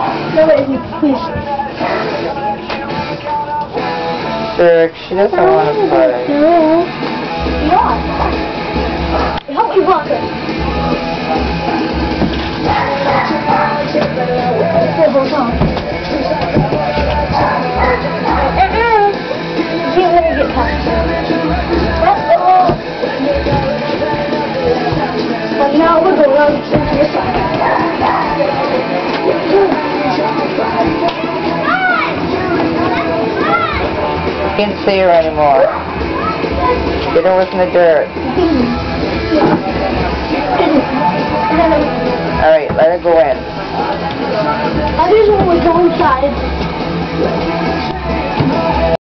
No, please. Eric, she doesn't want to play. Yeah. Help me, Walker. Can't let her get past. Now we're going to the side. Can't see her anymore. Her in the dirt. Alright, let her go in. I just want to go inside.